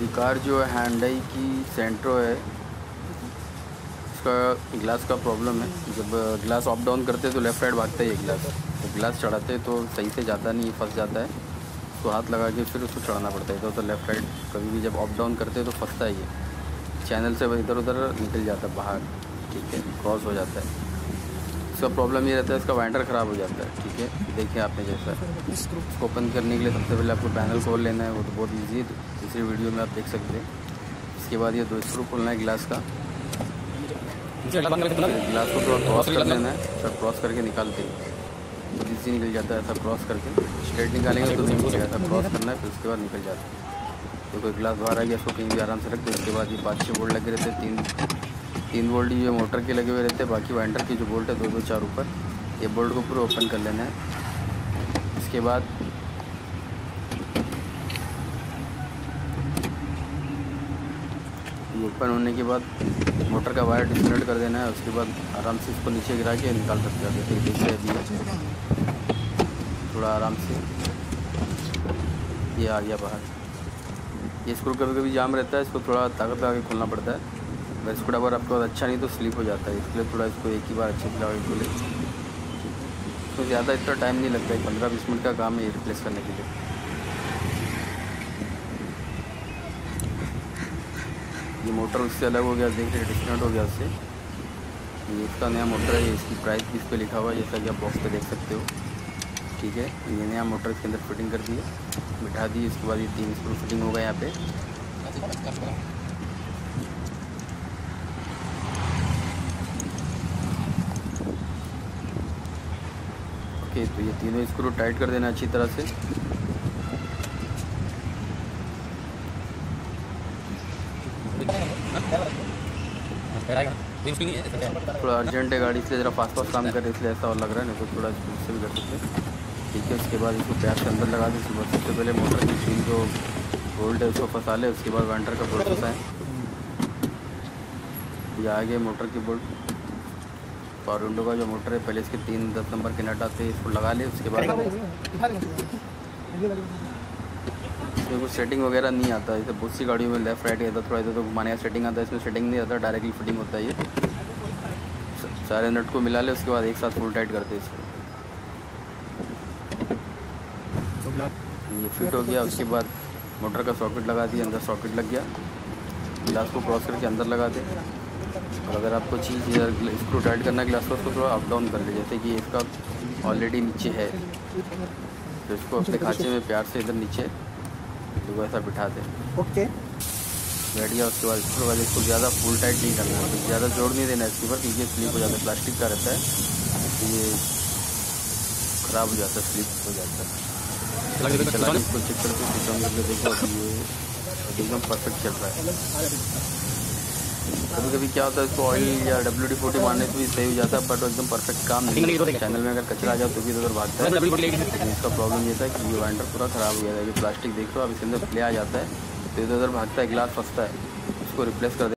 ये कार जो है हैंडई की सेंट्रो है। इसका ग्लास का प्रॉब्लम है। जब ग्लास अप डाउन करते हैं तो लेफ़्ट राइट भागता है ये ग्लास तो ग्लास चढ़ाते तो सही से जाता नहीं फंस जाता है। तो हाथ लगा के फिर उसको चढ़ाना पड़ता है। इधर उधर लेफ़्ट राइट कभी भी जब अप डाउन करते तो फंसता ही है। चैनल से इधर उधर निकल जाता है बाहर। ठीक है क्रॉस हो जाता है। इसका प्रॉब्लम ये रहता है, इसका वाइंडर ख़राब हो जाता है, ठीक है? देखिए आपने जैसा इसको ओपन करने के लिए सबसे पहले आपको पैनल खोल लेना है, वो तो बहुत ईजी है, दूसरी वीडियो में आप देख सकते हैं। इसके बाद ये दो स्क्रू खोलना है गिलास का। गिलास को थोड़ा क्रॉस कर लेना है थोड़ा क्रॉस करके निकालते हैं। इजी निकल जाता है, ऐसा क्रॉस करके। स्ट्रेट निकालेंगे तो नहीं ऐसा क्रॉस करना है, फिर उसके बाद निकल जाता है। तो कोई गिलास बाहर आ गया उसको कहीं भी आराम से रख दो, उसके बाद ये पाँच छः बोर्ड लगे रहते हैं, तीन तीन बोल्ट ये मोटर के लगे हुए रहते हैं, बाकी वाइंडर की जो बोल्ट है, दो दो चार ऊपर, ये बोल्ट को पूरा ओपन कर लेना है। इसके बाद ओपन होने के बाद मोटर का वायर डिस्कनेक्ट कर देना है, उसके बाद आराम से इसको नीचे गिरा के निकाल सकते हैं अभी थोड़ा आराम से ये आ गया बाहर। ये स्क्रू कभी कभी जाम रहता है, इसको थोड़ा ताकत लगा के खोलना पड़ता है। अगर स्क्रू ड्राइवर आपके पास अच्छा नहीं तो स्लिप हो जाता है, इसलिए थोड़ा इसको एक ही बार अच्छे से लगा खोले तो ज़्यादा इतना टाइम नहीं लगता है, पंद्रह बीस मिनट का काम है रिप्लेस करने के लिए। ये मोटर उससे अलग हो गया, देख रहे डिस्कनेक्ट हो गया उससे। ये इसका नया मोटर है, इसकी प्राइस भी इस पर लिखा हुआ है, जैसा कि आप बॉक्स पे देख सकते हो। ठीक है, ये नया मोटर इसके अंदर फिटिंग कर दी है बिठा दी, इसके बाद ये तीन स्क्रू फिटिंग होगा यहाँ पे। ओके तो ये तीनों स्क्रू टाइट कर देना अच्छी तरह से। थोड़ा अर्जेंट है गाड़ी, इसलिए ज़रा फास्ट फास्ट काम कर रहे इसलिए ऐसा और लग रहा है नहीं तो थोड़ा स्पीड भी कर सकते ठीक है, उसके बाद इसको प्याज के अंदर लगा दें सबसे पहले मोटर की स्क्रीन जो बोल्ट है, उसको फंसा ले, उसके बाद वेंटर का बोल्ट फंसाएँ। ये आगे मोटर की बोल्ट और विंडो का जो मोटर है पहले इसके तीन दस नंबर के नट आते हैं इसको लगा ले उसके बाद इसमें कुछ सेटिंग वगैरह नहीं आता जैसे बहुत सी गाड़ियों में लेफ़्ट राइट इधर थोड़ा इधर तो घुमाने का सेटिंग आता है इसमें सेटिंग नहीं आता डायरेक्टली फिटिंग होता है ये। सारे नट को मिला ले उसके बाद एक साथ फुल टाइट करते इसको। ये फिट हो गया उसके बाद मोटर का सॉकेट लगा दिया अंदर सॉकेट लग गया। ग्लास को क्रॉस करके अंदर लगा दे। और अगर आपको चीज़ स्क्रू टाइट करना है ग्लास को उसको थोड़ा अप डाउन कर ले जैसे कि इसका ऑलरेडी नीचे है। तो इसको अपने खाँचे में प्यार से इधर नीचे तो वैसा बिठा दें। ओके। बैठ गया उसके बाद इसके बाद इसको ज़्यादा फुल टाइट नहीं करना है। ज़्यादा जोड़ नहीं देना इसके ऊपर क्योंकि स्लिप हो जाता है प्लास्टिक का रहता है। तो ये ख़राब हो जाता है स्लिप हो जाता है। चला इसको चेक करके करके देखो ये एकदम परफेक्ट चल रहा है। कभी कभी क्या होता है इसको ऑयल या डब्ल्यू डी फोर्टी मारने से भी सही हो जाता है बट एकदम परफेक्ट काम नहीं चैनल में अगर कचरा आ जाए तो भी उधर भागता है लेकिन इसका प्रॉब्लम ये था कि ये वाइंडर पूरा ख़राब हो गया था। ये प्लास्टिक देख लो अब इसके अंदर प्ले आ जाता है तो इधर उधर भागता है गिलास फंसता है उसको रिप्लेस कर